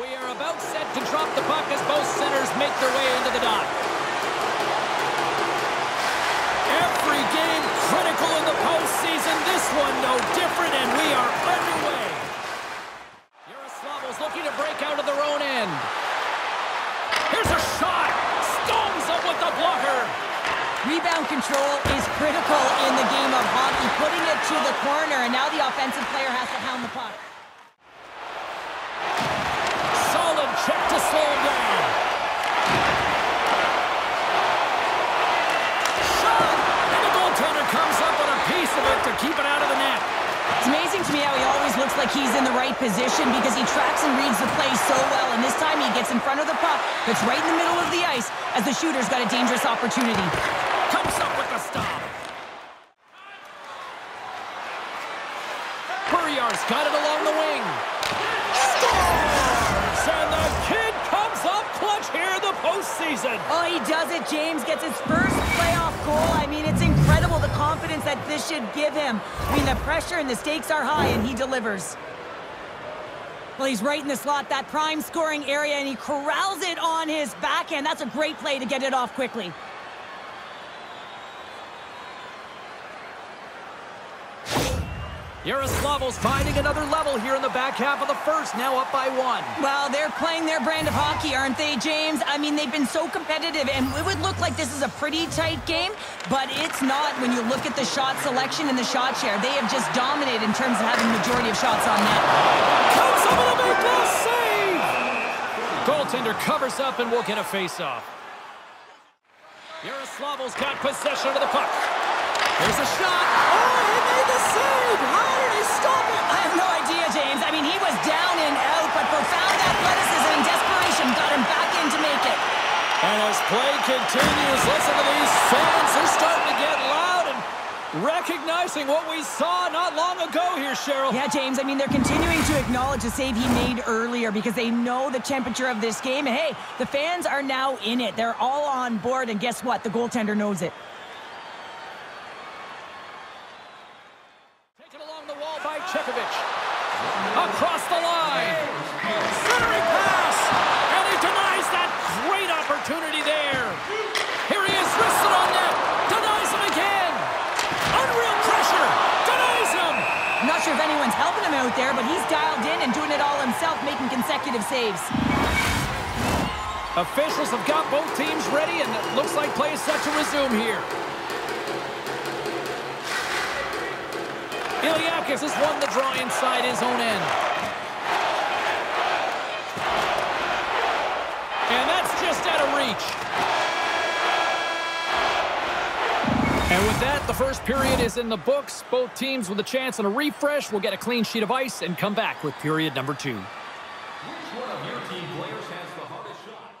We are about set to drop the puck as both centers make their way into the dot. Every game critical in the postseason. This one no different, and we are underway. Yaroslavl's looking to break out of their own end. Here's a shot. Stones up with the blocker. Rebound control is critical in the game of hockey, putting it to the corner, and now the offensive player has to hound the puck. Check to slow him down. Shot! And the goaltender comes up with a piece of it to keep it out of the net. It's amazing to me how he always looks like he's in the right position because he tracks and reads the play so well, and this time he gets in front of the puck that's right in the middle of the ice as the shooter's got a dangerous opportunity. Comes Oh, he does it. James gets his first playoff goal. I mean, it's incredible the confidence that this should give him. I mean, the pressure and the stakes are high, and he delivers. Well, he's right in the slot, that prime scoring area, and he corrals it on his backhand. That's a great play to get it off quickly. Yaroslavl's finding another level here in the back half of the first, now up by one. Well, they're playing their brand of hockey, aren't they, James? I mean, they've been so competitive, and it would look like this is a pretty tight game, but it's not when you look at the shot selection and the shot share. They have just dominated in terms of having majority of shots on net. Comes up with a big pass save! Goaltender covers up and will get a face-off. Yaroslavl's got possession of the puck. There's a shot. Oh, he made the save! How did he stop it? I have no idea, James. I mean, he was down and out, but profound athleticism and desperation got him back in to make it. And as play continues, listen to these fans. They're starting to get loud and recognizing what we saw not long ago here, Cheryl. Yeah, James, I mean, they're continuing to acknowledge the save he made earlier because they know the temperature of this game. And hey, the fans are now in it. They're all on board, and guess what? The goaltender knows it. Taken along the wall by Chekovich. Across the line. Centering pass. And he denies that great opportunity there. Here he is, wristed on net. Denies him again. Unreal pressure. Denies him. I'm not sure if anyone's helping him out there, but he's dialed in and doing it all himself, making consecutive saves. Officials have got both teams ready, and it looks like play is set to resume here. Iliakis has won the draw inside his own end. And that's just out of reach. And with that, the first period is in the books. Both teams with a chance and a refresh will get a clean sheet of ice and come back with period number two. Which one of your team players has the hardest shot?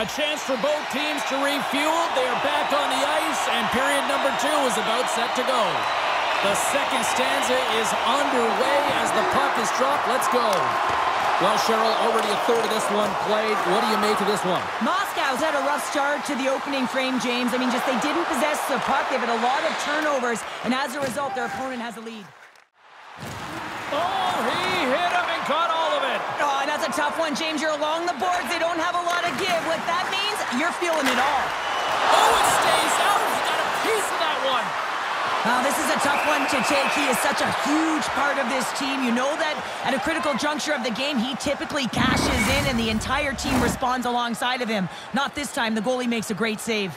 A chance for both teams to refuel. They are back on the ice, and period number two is about set to go. The second stanza is underway as the puck is dropped. Let's go. Well, Cheryl, already a third of this one played. What do you make of this one? Moscow's had a rough start to the opening frame, James. I mean, just they didn't possess the puck. They've had a lot of turnovers, and as a result, their opponent has a lead. Oh, he hit him and caught all of it. Oh, and that's a tough one, James. You're along the boards. They don't have a lot of give. What that means, you're feeling it all. Oh, it stays out. He got a piece of that one. Now, this is a tough one to take. He is such a huge part of this team. You know that at a critical juncture of the game, he typically cashes in and the entire team responds alongside of him. Not this time. The goalie makes a great save.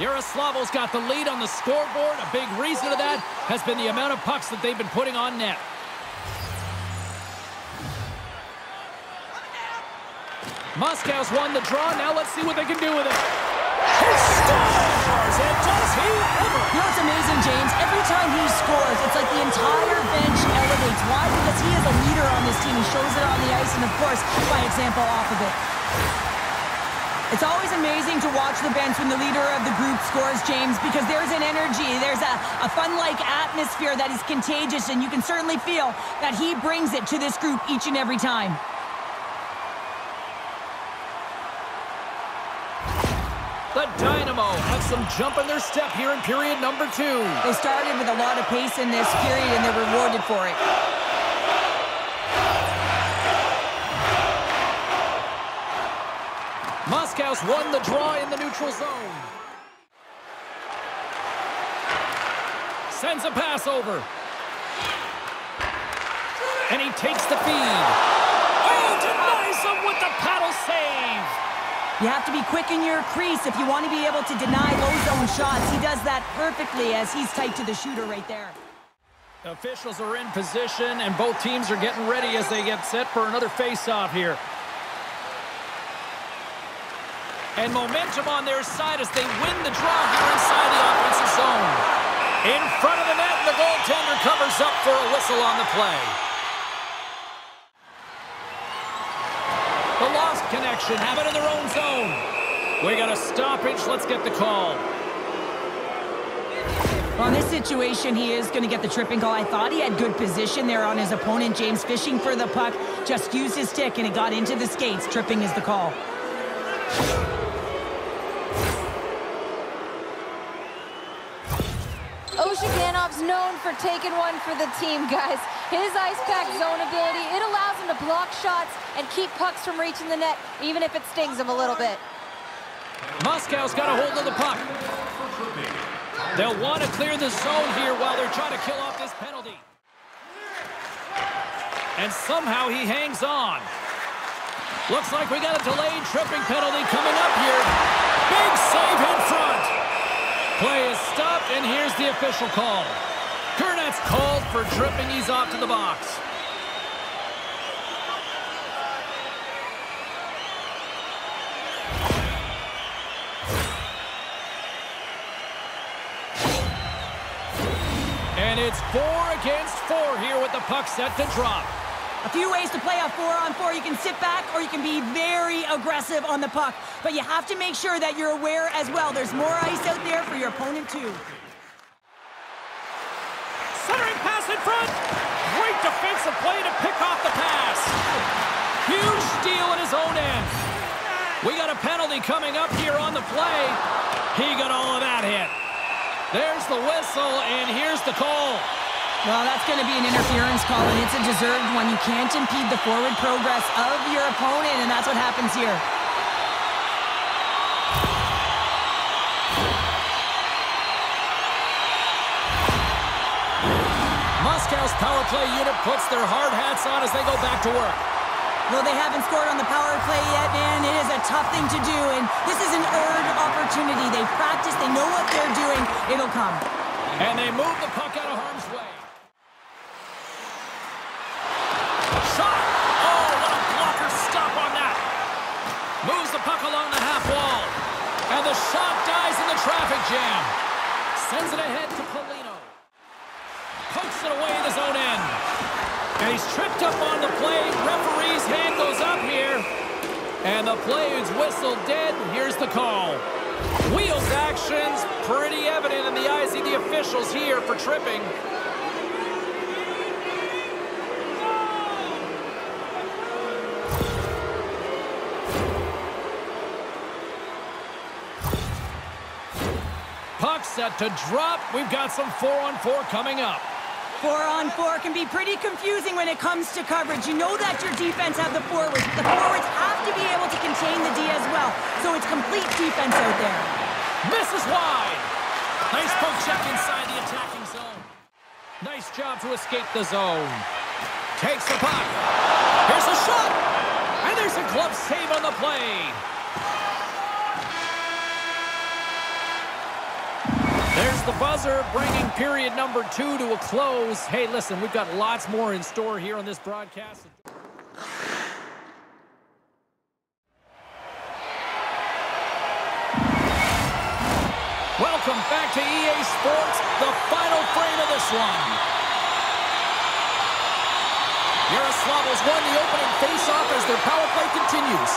Yaroslavl's got the lead on the scoreboard. A big reason to that has been the amount of pucks that they've been putting on net. Moscow's won the draw. Now let's see what they can do with it. He scores! And does he ever? You know what's amazing, James? Every time he scores, it's like the entire bench elevates. Why? Because he is a leader on this team. He shows it on the ice and, of course, by example off of it. It's always amazing to watch the bench when the leader of the group scores, James, because there's an energy, there's a, a fun-like atmosphere that is contagious, and you can certainly feel that he brings it to this group each and every time. Some jump in their step here in period number two. They started with a lot of pace in this period, and they're rewarded for it. Moscow's won the draw in the neutral zone. Sends a pass over. And he takes the feed. Oh, denies him with the paddle save. You have to be quick in your crease if you want to be able to deny low zone shots. He does that perfectly as he's tight to the shooter right there. Officials are in position, and both teams are getting ready as they get set for another face-off here. And momentum on their side as they win the draw here inside the offensive zone. In front of the net, the goaltender covers up for a whistle on the play. The lost connection have it in their own zone. We got a stoppage. Let's get the call. Well, in this situation, he is going to get the tripping call. I thought he had good position there on his opponent. James fishing for the puck. Just used his stick, and it got into the skates. Tripping is the call. Oshaganov's known for taking one for the team, guys. His ice pack zone ability, it allows him to block shots and keep pucks from reaching the net, even if it stings him a little bit. Moscow's got a hold of the puck. They'll want to clear the zone here while they're trying to kill off this penalty. And somehow he hangs on. Looks like we got a delayed tripping penalty coming up here. Big save in front. Play is stopped, and here's the official call. Kurnet's called for tripping. He's off to the box. And it's four against four here with the puck set to drop. A few ways to play a four-on-four. You can sit back or you can be very aggressive on the puck. But you have to make sure that you're aware as well. There's more ice out there for your opponent too. Centering pass in front. Great defensive play to pick off the pass. Huge steal at his own end. We got a penalty coming up here on the play. He got all of that hit. There's the whistle, and here's the call. Well, that's going to be an interference call, and it's a deserved one. You can't impede the forward progress of your opponent, and that's what happens here. Power play unit puts their hard hats on as they go back to work. Though they haven't scored on the power play yet, man, it is a tough thing to do, and this is an earned opportunity. They practice, they know what they're doing. It'll come. And they move the puck out of harm's way. Shot! Oh, what a blocker stop on that. Moves the puck along the half wall. And the shot dies in the traffic jam. Sends it ahead to Polino. Pokes it away in his own end. And he's tripped up on the play. Referee's hand goes up here. And the play is whistled dead. Here's the call. Wheels actions pretty evident in the eyes of the officials here for tripping. Puck set to drop. We've got some four-on-four coming up. Four on four can be pretty confusing when it comes to coverage. You know that your defense have the forwards. But the forwards have to be able to contain the D as well. So it's complete defense out there. Misses wide. Nice poke check inside the attacking zone. Nice job to escape the zone. Takes the puck. Here's a shot. And there's a glove save on the play. There's the buzzer, bringing period number two to a close. Hey, listen, we've got lots more in store here on this broadcast. Welcome back to EA Sports, the final frame of this one. Yaroslavl's won the opening face-off as their power play continues.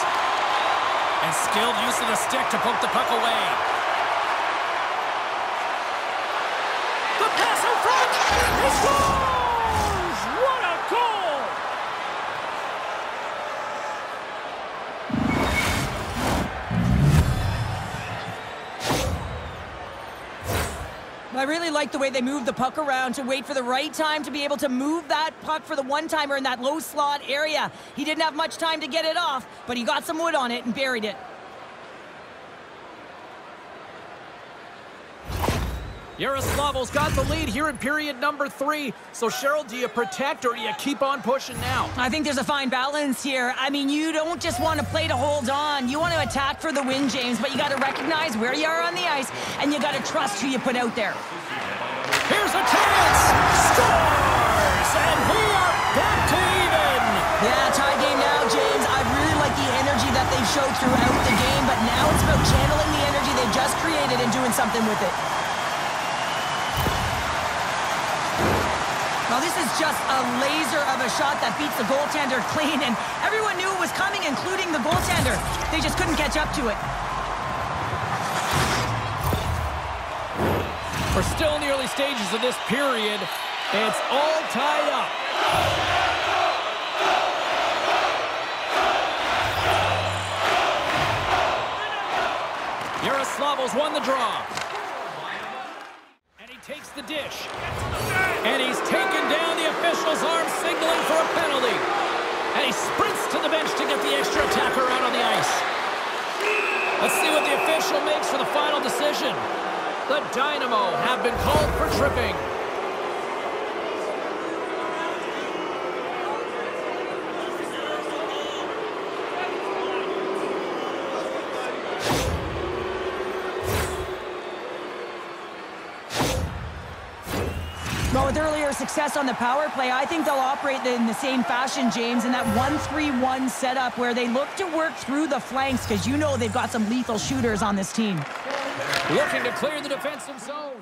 And skilled use of the stick to poke the puck away. What a goal! I really like the way they move the puck around to wait for the right time to be able to move that puck for the one-timer in that low slot area. He didn't have much time to get it off, but he got some wood on it and buried it. Yaroslavl's got the lead here in period number three. So, Cheryl, do you protect or do you keep on pushing now? I think there's a fine balance here. I mean, you don't just want to play to hold on. You want to attack for the win, James, but you got to recognize where you are on the ice, and you got to trust who you put out there. Here's a chance! Scores! And we are back to even! Yeah, tie game now, James. I really like the energy that they showed throughout the game, but now it's about channeling the energy they just created and doing something with it. Well, this is just a laser of a shot that beats the goaltender clean, and everyone knew it was coming, including the goaltender. They just couldn't catch up to it. We're still in the early stages of this period. It's all tied up. Yaroslavl's won the draw. And he takes the dish. And he's taken down the official's arm, signaling for a penalty. And he sprints to the bench to get the extra attacker out on the ice. Let's see what the official makes for the final decision. The Dynamo have been called for tripping. Success on the power play, I think they'll operate in the same fashion, James, in that 1-3-1 setup where they look to work through the flanks because you know they've got some lethal shooters on this team. Looking to clear the defensive zone.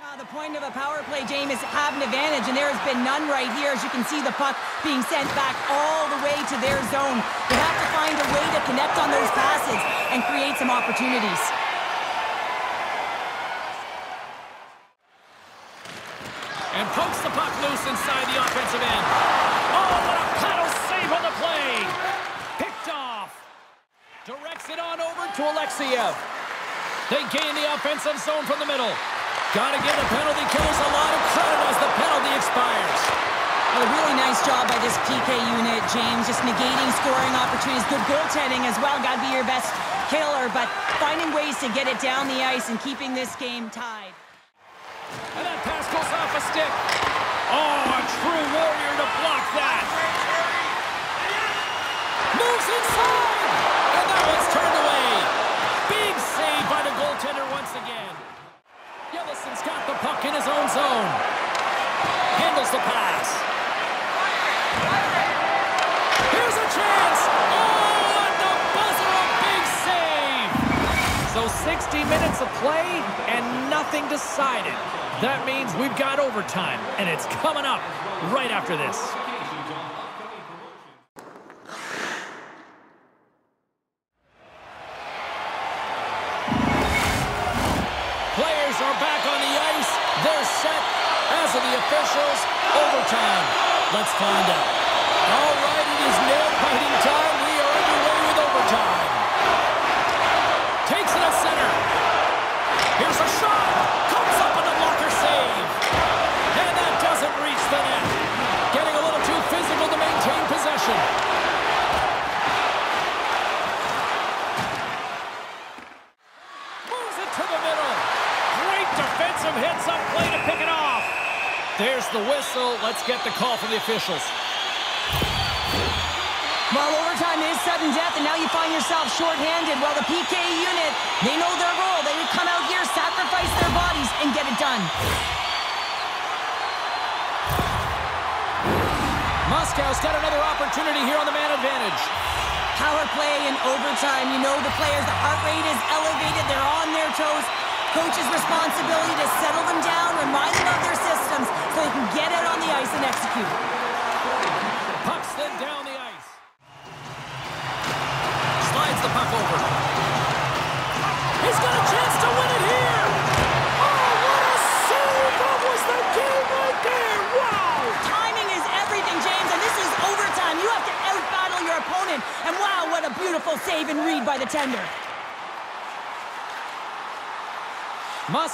Uh, the point of a power play, James, is have an advantage, and there has been none right here. As you can see, the puck being sent back all the way to their zone. They have to find a way to connect on those passes and create some opportunities. And pokes the puck loose inside the offensive end. Oh, what a paddle save on the play. Picked off. Directs it on over to Alexiev. They gain the offensive zone from the middle. Got to give the penalty killers a lot of credit as the penalty expires. A really nice job by this PK unit, James. Just negating scoring opportunities. Good goaltending as well. Got to be your best killer, but finding ways to get it down the ice and keeping this game tied. And that pass goes off a stick. Oh, a true warrior to block that. Moves inside. And that one's turned away. Big save by the goaltender once again. Yellison's got the puck in his own zone. Handles the pass. 60 minutes of play and nothing decided. That means we've got overtime, and it's coming up right after this. Players are back on the ice. They're set. As are the officials. Overtime. Let's find out. All right, it is nail-biting time. We are underway with overtime. Takes it at center. Here's a shot. Comes up on the blocker save. And that doesn't reach the net. Getting a little too physical to maintain possession. Moves it to the middle. Great defensive hits up play to pick it off. There's the whistle. Let's get the call from the officials. Well, overtime is sudden death, and now you find yourself shorthanded. Well, the PK unit, they know their role. They would come out here, sacrifice their bodies, and get it done. Moscow's got another opportunity here on the man advantage. Power play in overtime. You know the players, the heart rate is elevated. They're on their toes. Coach's responsibility to settle them down, remind them of their systems so they can get out on the ice and execute. Puck slid down the ice. Slides the puck over. He's got a chance to win it here. Oh, what a save! That was the game right there. Wow! Timing is everything, James, and this is overtime. You have to outbattle your opponent. And wow, what a beautiful save and read by the tender.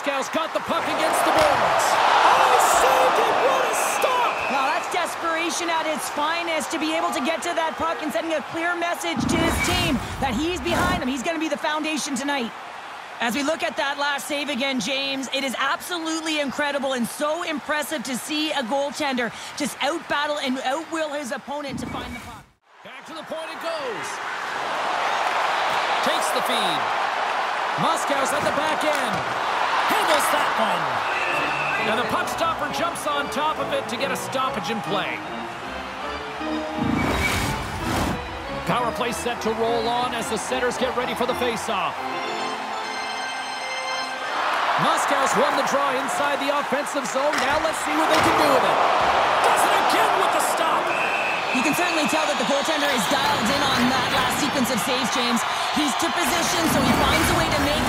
Moscow's got the puck against the boards. Oh, saved it! What a stop! Well, that's desperation at its finest to be able to get to that puck and sending a clear message to his team that he's behind them. He's going to be the foundation tonight. As we look at that last save again, James, it is absolutely incredible and so impressive to see a goaltender just outbattle and outwill his opponent to find the puck. Back to the point it goes. Takes the feed. Moscow's at the back end. Handles that one. And the puck stopper jumps on top of it to get a stoppage in play. Power play set to roll on as the setters get ready for the faceoff. Moscow's won the draw inside the offensive zone. Now let's see what they can do with it. Does it again with the stop. You can certainly tell that the goaltender is dialed in on that last sequence of saves, James. He's to position, so he finds a way to make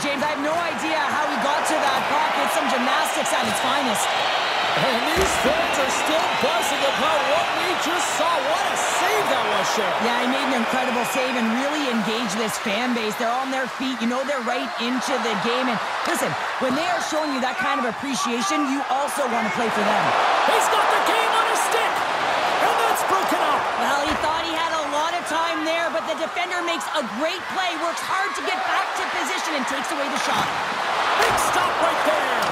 James. I have no idea how he got to that puck. It's some gymnastics at its finest. And these fans are still buzzing about what we just saw. What a save that was, Shea. Yeah, he made an incredible save and really engaged this fan base. They're on their feet. You know they're right into the game. And listen, when they are showing you that kind of appreciation, you also want to play for them. He's got the game on his stick. And that's broken up. Well, he thought he had a lot of time there, but the defender makes a great play, works hard to get back to position, and takes away the shot. Big stop right there.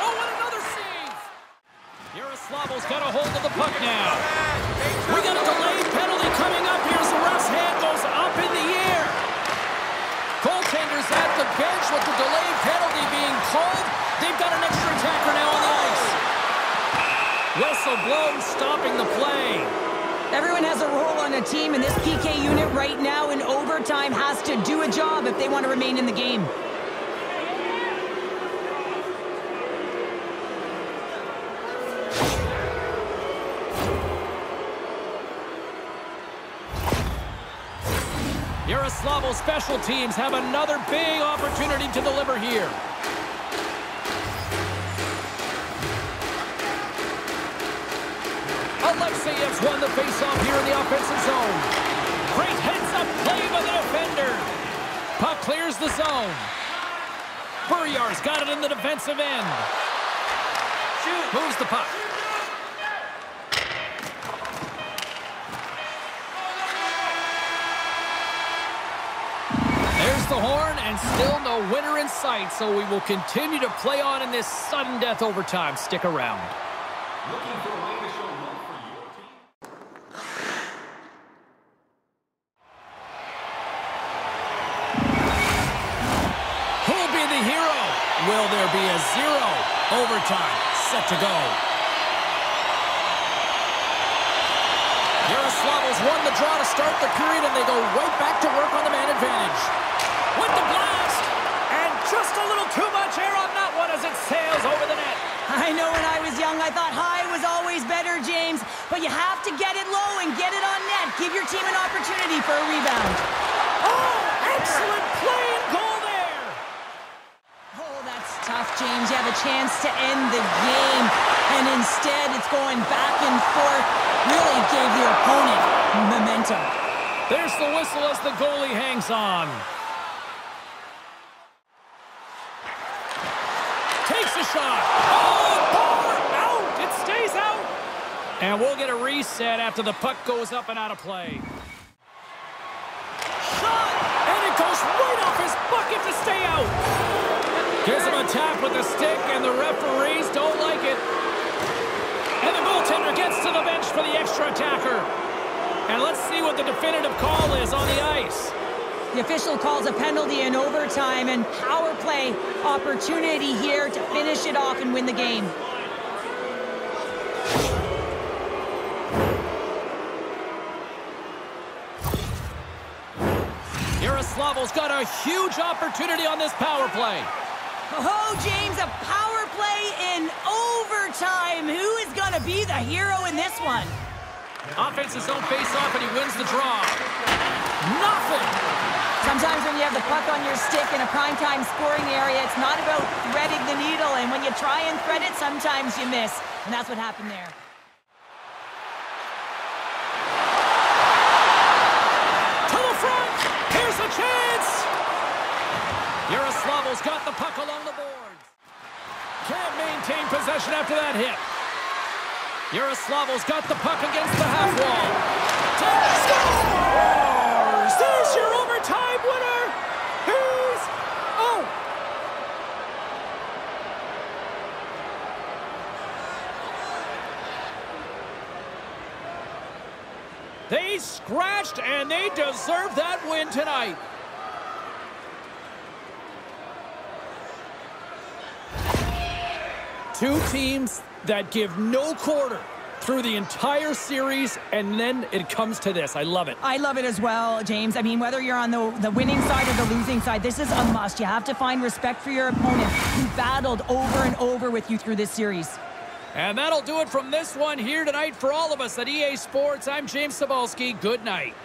Oh, and another save. Yaroslavl's got a hold of the puck now. We got a delayed penalty coming up here as the ref's hand goes up in the air. Goaltenders at the bench with the delayed penalty being called. They've got an extra attacker now on the ice. Whistle blown, stopping the play. Everyone has a role on a team, and this PK unit right now in overtime has to do a job if they want to remain in the game. Yaroslavl special teams have another big opportunity to deliver here. Won the faceoff here in the offensive zone. Great heads-up play by the defender. Puck clears the zone. Burriar's got it in the defensive end. Moves the puck. There's the horn, and still no winner in sight, so we will continue to play on in this sudden death overtime. Stick around. Looking for a way to show love for your team? Who'll be the hero? Will there be a zero? Overtime set to go. Yaroslavl's won the draw to start the period, and they go right back to work on the man advantage. With the blast! And just a little too much air on that one as it sails over the net. I know when I was young, I thought high was always better, James, but you have to get it low and get it on net. Give your team an opportunity for a rebound. Oh, excellent play and goal there! Oh, that's tough, James. You have a chance to end the game, and instead it's going back and forth. Really gave the opponent momentum. There's the whistle as the goalie hangs on. Takes a shot. Oh, bar out. It stays out. And we'll get a reset after the puck goes up and out of play. Shot. And it goes right off his bucket to stay out. Gives him a tap with the stick, and the referees don't like it. And the goaltender gets to the bench for the extra attacker. And let's see what the definitive call is on the ice. The official calls a penalty in overtime and power play opportunity here to finish it off and win the game. Yaroslavl's got a huge opportunity on this power play. Oh, James, a power play in overtime. Who is going to be the hero in this one? Offense's own face-off, and he wins the draw. Nothing! Sometimes when you have the puck on your stick in a primetime scoring area, it's not about threading the needle, and when you try and thread it, sometimes you miss. And that's what happened there. Yaroslavl's got the puck along the boards. Can't maintain possession after that hit. Yaroslavl's got the puck against the half wall. Scores! There's your overtime winner! He's... Oh! They scratched and they deserve that win tonight. Two teams that give no quarter through the entire series, and then it comes to this. I love it. I love it as well, James. I mean, whether you're on the, the winning side or the losing side, this is a must. You have to find respect for your opponent who battled over and over with you through this series. And that'll do it from this one here tonight for all of us at EA Sports. I'm James Cybulski. Good night.